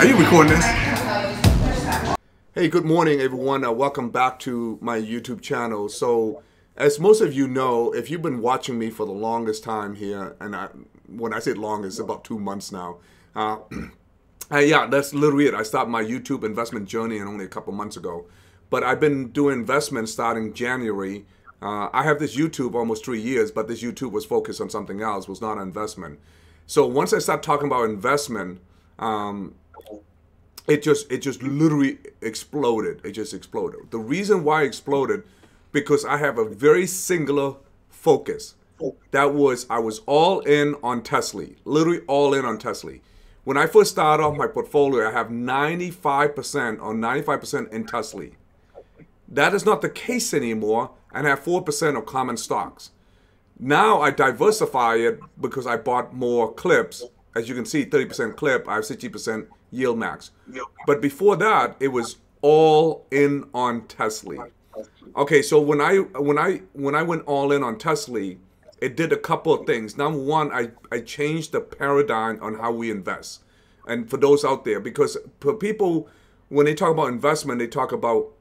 Are you recording this? Hey, good morning, everyone. Uh, welcome back to my YouTube channel. So, as most of you know, if you've been watching me for the longest time here, and I, when I say longest, about two months now. Uh, yeah, that's literally it. I started my YouTube investment journey only a couple months ago. But I've been doing investments starting January. Uh, I have this YouTube almost three years, but this YouTube was focused on something else, was not investment. So once I start talking about investment, um, it just it just literally exploded. It just exploded. The reason why it exploded because I have a very singular focus. That was I was all in on Tesla, literally all in on Tesla. When I first started off my portfolio, I have 95% or 95% in Tesla. That is not the case anymore, and I have 4% of common stocks. Now I diversify it because I bought more clips. As you can see, 30% clip, I have 60% yield max. But before that, it was all in on Tesla. Okay, so when I when I when I went all in on Tesla, it did a couple of things. Number one, I, I changed the paradigm on how we invest. And for those out there, because for people when they talk about investment, they talk about,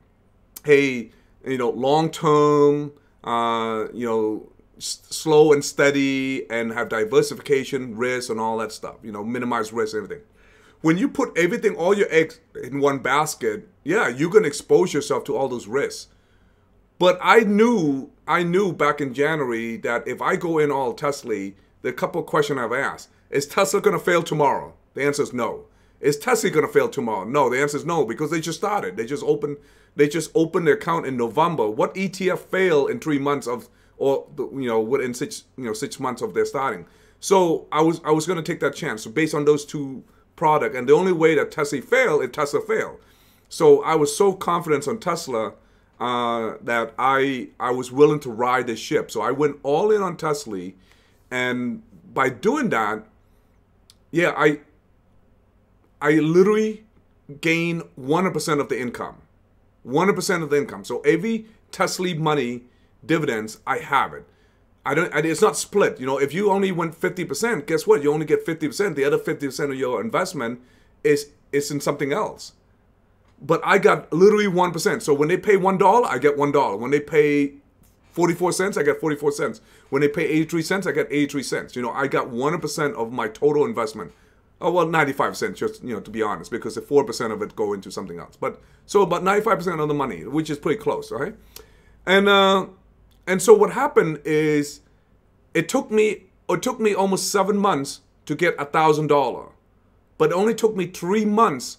hey, you know, long term, uh, you know, slow and steady and have diversification, risk, and all that stuff. You know, minimize risk, everything. When you put everything, all your eggs in one basket, yeah, you can expose yourself to all those risks. But I knew, I knew back in January that if I go in all Tesla, the couple of questions I've asked is Tesla going to fail tomorrow? The answer is no. Is Tesla going to fail tomorrow? No. The answer is no because they just started. They just opened. They just opened their account in November. What ETF fail in three months of or you know within six you know six months of their starting. So I was I was going to take that chance. So based on those two product, and the only way that Tesla failed is Tesla failed. So I was so confident on Tesla uh, that I I was willing to ride the ship. So I went all in on Tesla, and by doing that, yeah, I I literally gain 100% of the income. 100% of the income. So every Tesla money dividends, I have it. I don't. It's not split. You know, if you only went fifty percent, guess what? You only get fifty percent. The other fifty percent of your investment is is in something else. But I got literally one percent. So when they pay one dollar, I get one dollar. When they pay forty four cents, I get forty four cents. When they pay eighty three cents, I get eighty three cents. You know, I got one percent of my total investment. Oh well, ninety five cents, just you know, to be honest, because the four percent of it go into something else. But so about ninety five percent of the money, which is pretty close, right? And uh, and so what happened is it took me it took me almost seven months to get a thousand dollar. But it only took me three months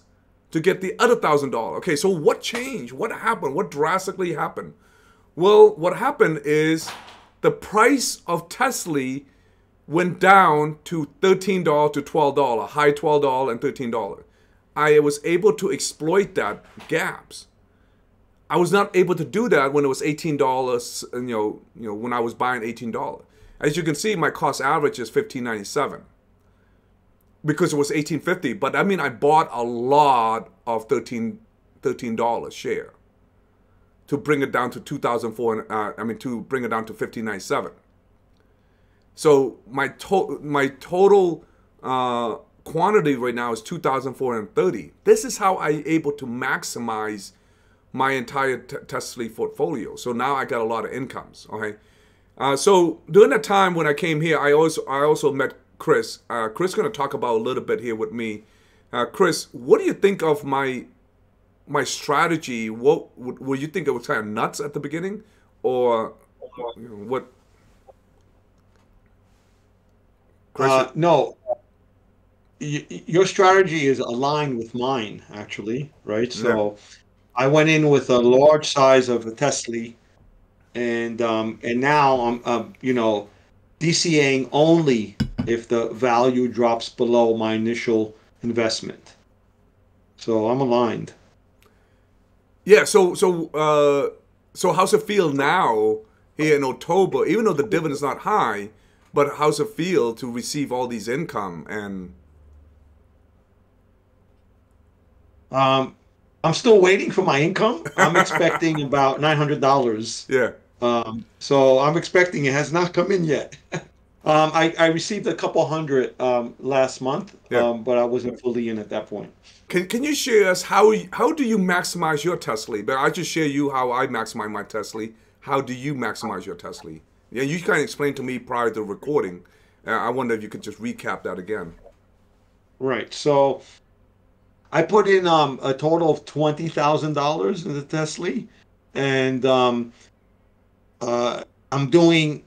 to get the other thousand dollar. Okay, so what changed? What happened? What drastically happened? Well, what happened is the price of Tesla went down to $13 to $12, high $12 and $13. I was able to exploit that gaps. I was not able to do that when it was eighteen dollars. You know, you know when I was buying eighteen dollars. As you can see, my cost average is fifteen ninety seven because it was eighteen fifty. But I mean, I bought a lot of 13 dollars share to bring it down to two thousand four. Uh, I mean, to bring it down to fifteen ninety seven. So my to- my total uh, quantity right now is two thousand four hundred thirty. This is how I able to maximize my entire t- Tesla portfolio. So now I got a lot of incomes. Okay. Uh, so during that time when I came here, I also I also met Chris. Uh, Chris going to talk about a little bit here with me. Uh, Chris, what do you think of my my strategy? What were you think it was kind of nuts at the beginning, or you know, what? Chris, uh, no, your strategy is aligned with mine, actually, right? So. Yeah I went in with a large size of a Tesla, and um, and now I'm uh, you know DCAing only if the value drops below my initial investment. So I'm aligned. Yeah. So so uh, so how's it feel now here in October? Even though the dividend is not high, but how's it feel to receive all these income and? Um, I'm still waiting for my income. I'm expecting about nine hundred dollars. Yeah. Um, so I'm expecting it has not come in yet. Um, I, I received a couple hundred um, last month, yeah. um, but I wasn't fully in at that point. Can, can you share us how how do you maximize your Tesla? But I just share you how I maximize my Tesla. How do you maximize your Tesla? Yeah, you kind of explained to me prior to recording. Uh, I wonder if you could just recap that again. Right. So I put in um, a total of twenty thousand dollars in the Tesla, and um, uh, I'm doing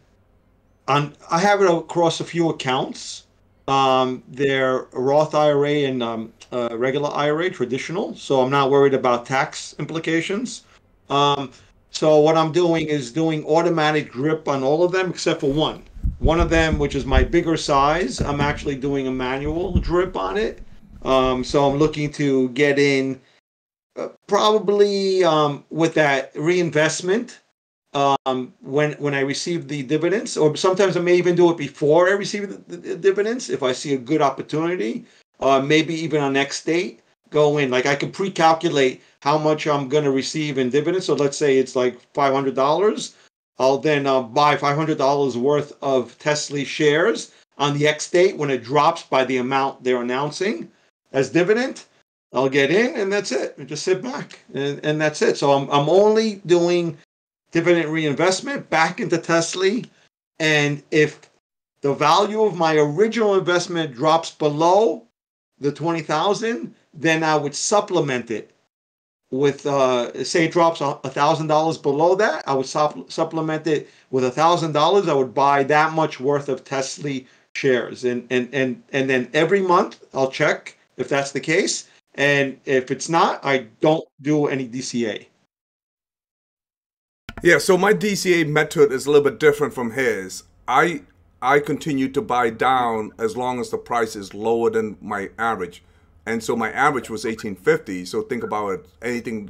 on I have it across a few accounts. Um, they're Roth IRA and um, uh, regular IRA, traditional. So I'm not worried about tax implications. Um, so what I'm doing is doing automatic drip on all of them except for one. One of them, which is my bigger size, I'm actually doing a manual drip on it. Um, so I'm looking to get in uh, probably um, with that reinvestment um, when when I receive the dividends, or sometimes I may even do it before I receive the, the dividends if I see a good opportunity. Uh, maybe even on next date, go in. Like I can pre-calculate how much I'm going to receive in dividends. So let's say it's like five hundred dollars. I'll then uh, buy five hundred dollars worth of Tesla shares on the ex date when it drops by the amount they're announcing as dividend. I'll get in and that's it. And just sit back and, and that's it. So I'm I'm only doing dividend reinvestment back into Tesla. And if the value of my original investment drops below the 20,000, then I would supplement it with, uh, say it drops a $1,000 below that, I would supp- supplement it with a $1,000. I would buy that much worth of Tesla shares. And, and, and, and then every month I'll check if that's the case. And if it's not, I don't do any DCA. Yeah, so my DCA method is a little bit different from his. I I continue to buy down as long as the price is lower than my average. And so my average was 1850. So think about it, anything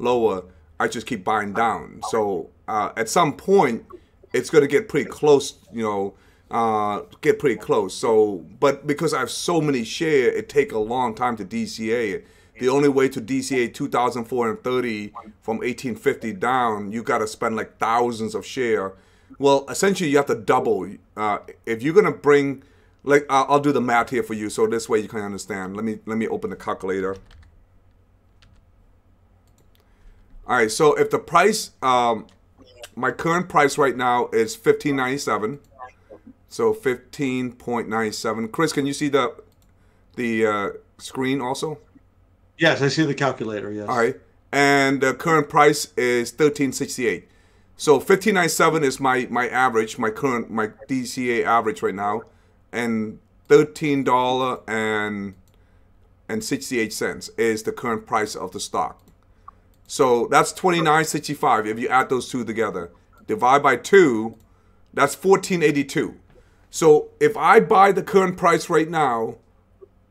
lower, I just keep buying down. So uh, at some point, it's going to get pretty close, you know, uh, get pretty close. So, but because I have so many share, it take a long time to DCA the only way to DCA 2,430 from 1850 down, you got to spend like thousands of share. Well, essentially, you have to double. Uh, if you're gonna bring, like, I'll, I'll do the math here for you, so this way you can understand. Let me let me open the calculator. All right, so if the price, um, my current price right now is 15.97. So 15.97. Chris, can you see the the uh, screen also? Yes, I see the calculator. Yes. All right, and the current price is thirteen sixty eight. So fifteen ninety seven is my my average, my current my DCA average right now, and thirteen dollar and and sixty eight cents is the current price of the stock. So that's twenty nine sixty five. If you add those two together, divide by two, that's fourteen eighty two. So if I buy the current price right now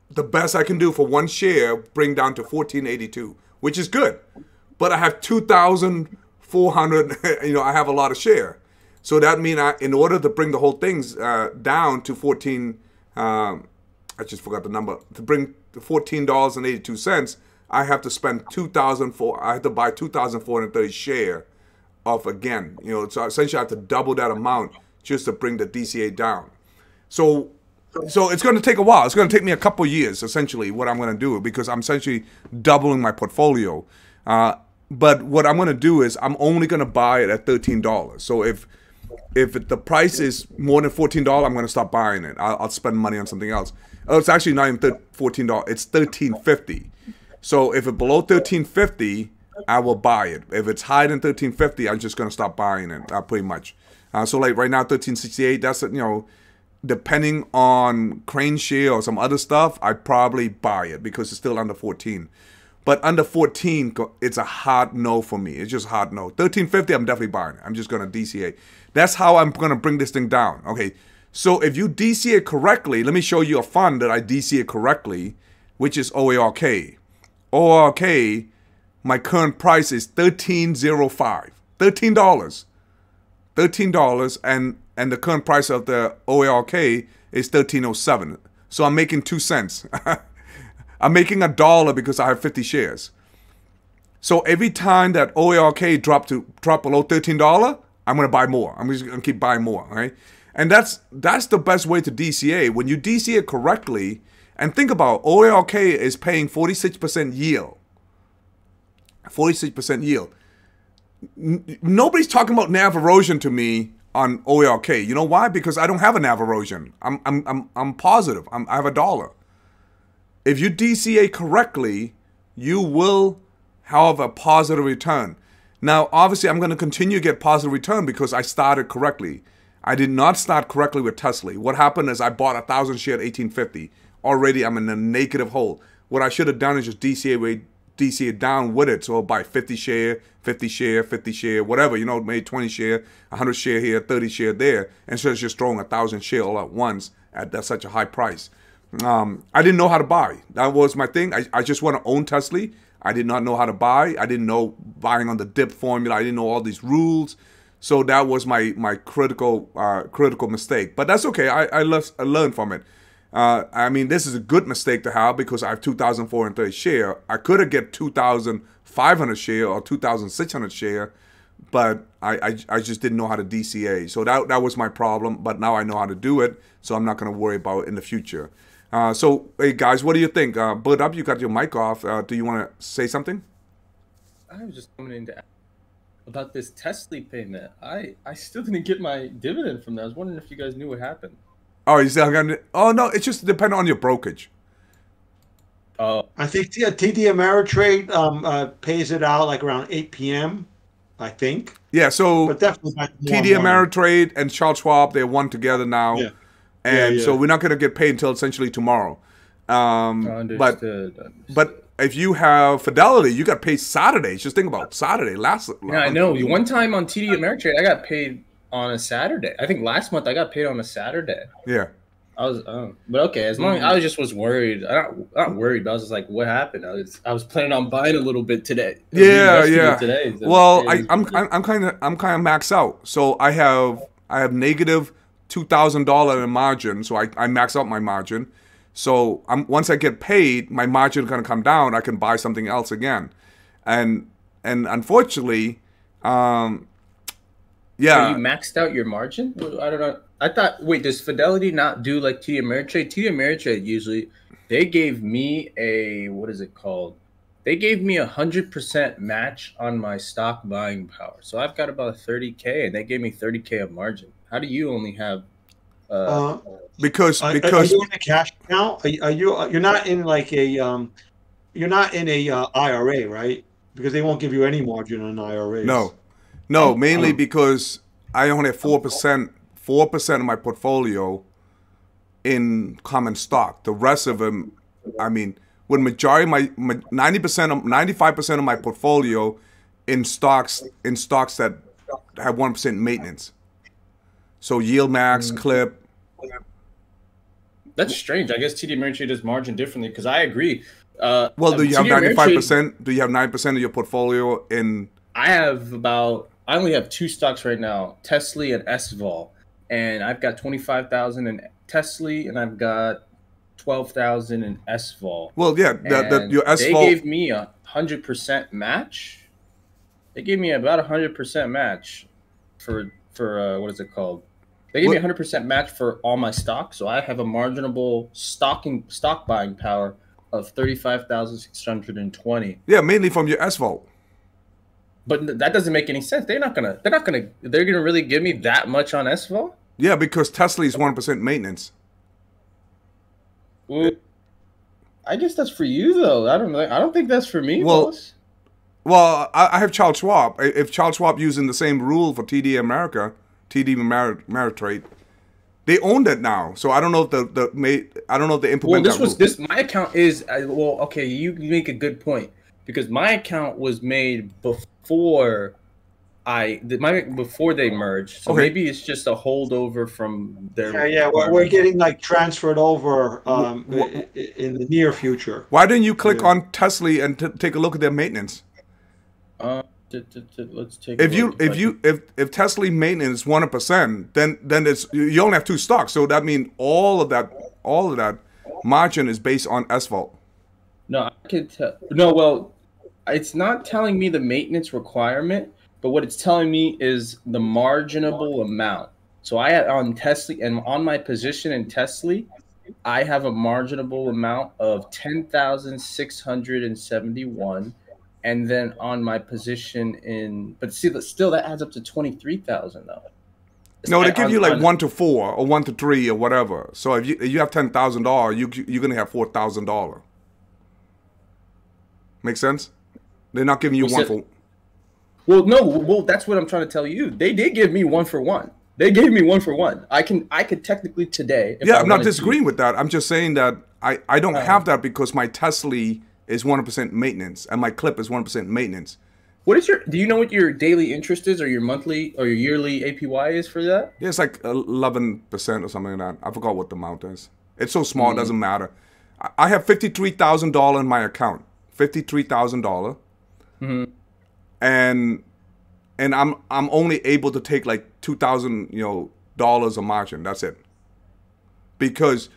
the best I can do for one share bring down to 1482, which is good. But I have 2,400, you know, I have a lot of share. So that means I, in order to bring the whole things uh, down to 14, um, I just forgot the number, to bring $14.82, I have to spend 2,004, I have to buy 2,430 share of again, you know, so essentially I have to double that amount just to bring the DCA down. So so it's going to take a while. It's going to take me a couple years, essentially, what I'm going to do because I'm essentially doubling my portfolio. Uh, but what I'm going to do is I'm only going to buy it at thirteen dollars. So if if the price is more than fourteen dollars, I'm going to stop buying it. I'll, I'll, spend money on something else. Oh, it's actually not even fourteen dollars. It's thirteen fifty. So if it's below thirteen fifty, I will buy it. If it's higher than thirteen fifty, I'm just going to stop buying it. Uh, pretty much. Uh, so like right now, thirteen sixty eight. That's you know depending on KraneShare or some other stuff, I'd probably buy it because it's still under 14. But under 14, it's a hard no for me. It's just hard no. 1350, I'm definitely buying it. I'm just going to DCA. That's how I'm going to bring this thing down. Okay, so if you DCA correctly, let me show you a fund that I DCA correctly, which is OARK. OARK, my current price is 1305 $13. $13 and and the current price of the OARK is 1307. So I'm making 2 cents. I'm making a dollar because I have 50 shares. So every time that OARK drop to drop below $13, I'm going to buy more. I'm just to keep buying more, right? And that's that's the best way to DCA. When you DCA correctly, and think about OARK is paying 46% yield. 46% yield. N- nobody's talking about NAV erosion to me on OARK. You know why? Because I don't have a NAV erosion. I'm I'm I'm, I'm positive. I'm, I have a dollar. If you DCA correctly, you will have a positive return. Now, obviously, I'm going to continue to get positive return because I started correctly. I did not start correctly with Tesla. What happened is I bought a thousand share at 1850. Already I'm in a negative hole. What I should have done is just DCA DCA down with it. So I'll buy 50 share, 50 share, 50 share, whatever, you know, made 20 share, 100 share here, 30 share there, instead of just throwing a thousand share all at once at, at such a high price. Um, I didn't know how to buy. That was my thing. I, I just want to own Tesla. I did not know how to buy. I didn't know buying on the dip formula. I didn't know all these rules. So that was my my critical uh, critical mistake. But that's okay. I I, le- I learned from it. Uh, I mean, this is a good mistake to have because I have 2,430 share. I could have get 2,500 share or 2,600 share, but I, I, I just didn't know how to DCA. So that that was my problem. But now I know how to do it, so I'm not going to worry about it in the future. Uh, so, hey guys, what do you think? Uh, Bud up, you got your mic off. Uh, do you want to say something? I was just coming in to about this Tesla payment. I I still didn't get my dividend from that. I was wondering if you guys knew what happened. Oh, you still gonna? Oh no, it's just dependent on your brokerage. Oh, I think TD Ameritrade um, uh, pays it out like around eight p.m. I think. Yeah, so but definitely TD Ameritrade and Charles Schwab they're one together now, yeah. and yeah, yeah. so we're not gonna get paid until essentially tomorrow. Um, understood, but understood. but if you have Fidelity, you got paid Saturday. Just think about Saturday. Last, yeah, I know. One time on TD Ameritrade, I got paid on a Saturday. I think last month I got paid on a Saturday. Yeah. I was, um, but okay. As long as I was just was worried. I not not worried, but I was just like, what happened? I was I was planning on buying a little bit today. Yeah, yeah. Today. So well, I, I'm I'm kind of I'm kind of maxed out. So I have I have negative two thousand dollar in margin. So I I max out my margin. So I'm, once I get paid, my margin to come down. I can buy something else again, and and unfortunately, um, yeah. So you maxed out your margin? I don't know. I thought. Wait, does Fidelity not do like TD Ameritrade? TD Ameritrade usually they gave me a what is it called? They gave me a hundred percent match on my stock buying power. So I've got about thirty k, and they gave me thirty k of margin. How do you only have uh, uh, because because are, you in a cash account? Are, are you you're not in like a um, you're not in a uh, IRA, right? Because they won't give you any margin on IRA. No, no, mainly um, because I only have four percent four percent of my portfolio in common stock. The rest of them, I mean, with majority my ninety percent of ninety five percent of my portfolio in stocks in stocks that have one percent maintenance. So yield max, mm-hmm. clip. That's strange. I guess TD Ameritrade does margin differently because I agree. Uh, well, do you have ninety five percent? Do you have nine percent of your portfolio in? I have about. I only have two stocks right now: Tesla and SVOL, and I've got twenty five thousand in Tesla, and I've got twelve thousand in SVOL. Well, yeah, the, the, your SVOL. They gave me a hundred percent match. They gave me about a hundred percent match for for uh, what is it called? They gave what? me 100% match for all my stock, so I have a marginable stocking stock buying power of 35,620. Yeah, mainly from your SVOL. But that doesn't make any sense. They're not gonna. They're not gonna. They're gonna really give me that much on SVOL. Yeah, because Tesla is one percent maintenance. Well, I guess that's for you though. I don't. I don't think that's for me. Well, boss. well, I, have Charles Schwab. If Charles Schwab using the same rule for TD America, TD Ameritrade. They own that now, so I don't know if the the made I don't know if they implement. Well, this was this my account is uh, well okay. You make a good point because my account was made before I my before they merged. So okay. maybe it's just a holdover from their. Yeah, yeah, we're, we're getting like transferred over um, in the near future. Why didn't you click yeah. on Tesla and t- take a look at their maintenance? Uh, let's take. If you if you if if Tesla maintenance one percent, then then it's you only have two stocks, so that means all of that all of that margin is based on SVOL. No, I can tell. No, well, it's not telling me the maintenance requirement, but what it's telling me is the marginable amount. So I on Tesla and on my position in Tesla, I have a marginable amount of ten thousand six hundred and seventy one, and then on my position in, but see, still that adds up to twenty three thousand though. No, they give you like one to four or one to three or whatever. So if you if you have ten thousand dollars, you you're gonna have four thousand dollar. Make sense? They're not giving you one for. Well, no. Well, that's what I'm trying to tell you. They did give me one for one. They gave me one for one. I can I could technically today. yeah, I I'm not disagreeing to. with that. I'm just saying that I I don't uh, have that because my Tesla is 100% maintenance and my clip is 1% maintenance. What is your? Do you know what your daily interest is, or your monthly, or your yearly APY is for that? Yeah, it's like eleven percent or something like that. I forgot what the amount is. It's so small, mm-hmm. it doesn't matter. I have fifty three thousand dollar in my account. Fifty three thousand dollar, mm-hmm. and and I'm I'm only able to take like two thousand you know dollars a margin. That's it. Because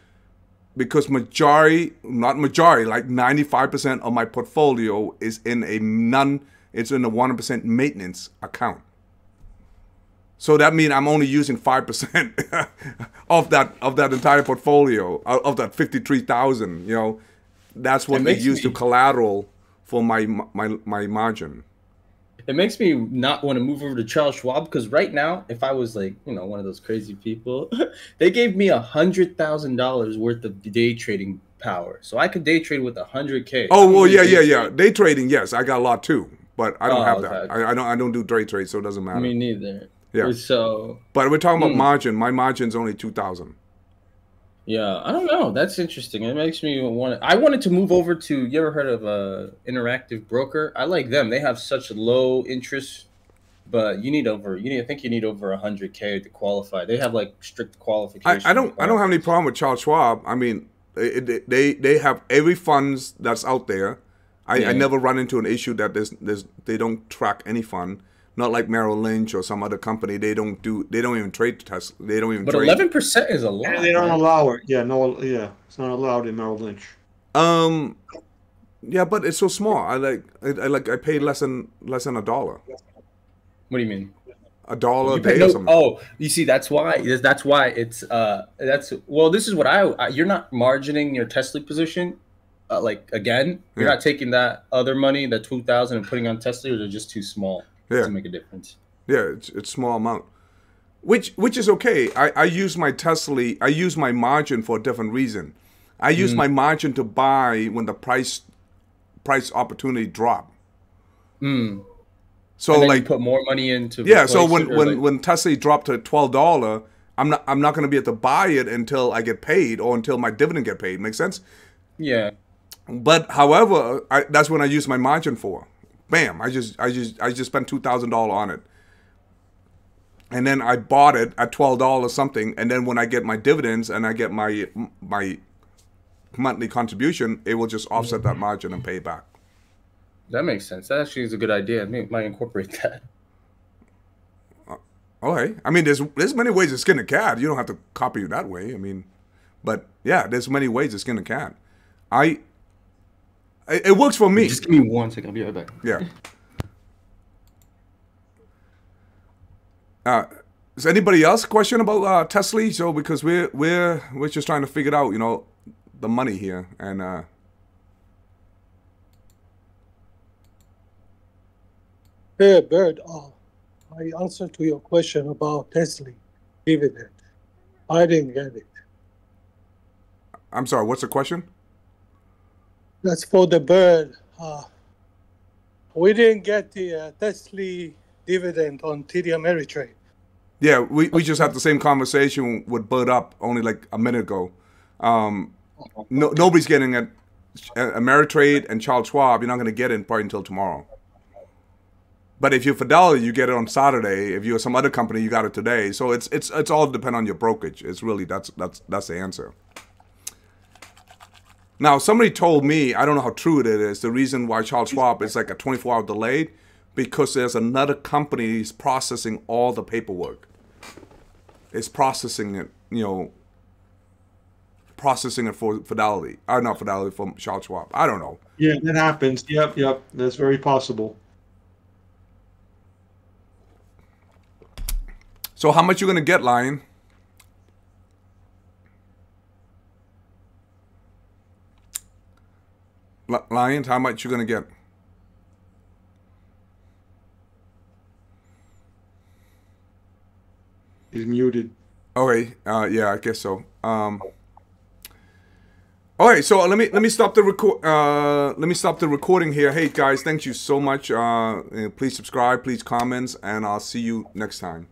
because majority, not majority, like ninety five percent of my portfolio is in a non it's in a 100% maintenance account. So that means I'm only using 5% of that of that entire portfolio of that 53,000, you know. That's what they use me, to collateral for my my my margin. It makes me not want to move over to Charles Schwab because right now, if I was like, you know, one of those crazy people, they gave me a hundred thousand dollars worth of day trading power, so I could day trade with a hundred k. Oh well, yeah, yeah, yeah. Day trading, yes, I got a lot too but I don't oh, have okay. that. I, I, don't. I don't do day trade, so it doesn't matter. Me neither. Yeah. So. But we're talking about hmm. margin. My margin's only two thousand. Yeah, I don't know. That's interesting. It makes me want. I wanted to move over to. You ever heard of uh, Interactive Broker? I like them. They have such low interest, but you need over. You need. I think you need over hundred k to qualify. They have like strict qualifications. I, I don't. I don't have any problem with Charles Schwab. I mean, they they, they have every funds that's out there I, yeah. I never run into an issue that there's, there's they don't track any fund. Not like Merrill Lynch or some other company. They don't do. They don't even trade Tesla. They don't even. But eleven percent is a lot. Yeah, they don't allow it. Yeah, no. Yeah, it's not allowed in Merrill Lynch. Um, yeah, but it's so small. I like. I, I like. I paid less than less than a dollar. What do you mean? A dollar a day no, or something. Oh, you see, that's why. That's why it's. Uh, that's well. This is what I. I you're not margining your Tesla position uh, like again, you're yeah. not taking that other money, that two thousand, and putting on Tesla, or they're just too small yeah. to make a difference. Yeah, it's it's small amount, which which is okay. I I use my Tesla, I use my margin for a different reason. I use mm. my margin to buy when the price price opportunity drop. Mm. So like put more money into yeah. So when when like... when Tesla dropped to twelve dollar, I'm not I'm not going to be able to buy it until I get paid or until my dividend get paid. Make sense? Yeah. But however, I, that's when I use my margin for. Bam! I just I just I just spent two thousand dollars on it, and then I bought it at twelve dollars something. And then when I get my dividends and I get my my monthly contribution, it will just offset that margin and pay back. That makes sense. That actually is a good idea. I might incorporate that. Uh, okay. I mean, there's there's many ways to skin a cat. You don't have to copy it that way. I mean, but yeah, there's many ways to skin a cat. I it, it works for me. Just give me one second. I'll be right back. Yeah. Uh, is anybody else question about uh, Tesla? So because we're we're we're just trying to figure out, you know, the money here and. Uh, Hey, Bird, uh, my answer to your question about Tesla dividend, I didn't get it. I'm sorry, what's the question? That's for the bird. Uh, we didn't get the uh, Tesla dividend on TD Ameritrade. Yeah, we, we just had the same conversation with Bird Up only like a minute ago. Um, no, nobody's getting it. Ameritrade and Charles Schwab, you're not going to get it probably until tomorrow. But if you're Fidelity, you get it on Saturday. If you're some other company, you got it today. So it's it's it's all depend on your brokerage. It's really that's that's that's the answer. Now, somebody told me, I don't know how true it is, the reason why Charles Schwab is like a 24 hour delayed because there's another company is processing all the paperwork. It's processing it, you know, processing it for Fidelity. Uh, not Fidelity, for Charles Schwab. I don't know. Yeah, that happens. Yep, yep. That's very possible. So how much you gonna get, Lion? Lions, how much you're gonna get? He's muted. Okay, uh, yeah, I guess so. Um, all right, so let me let me stop the record. Uh, let me stop the recording here. Hey guys, thank you so much. Uh, please subscribe, please comments, and I'll see you next time.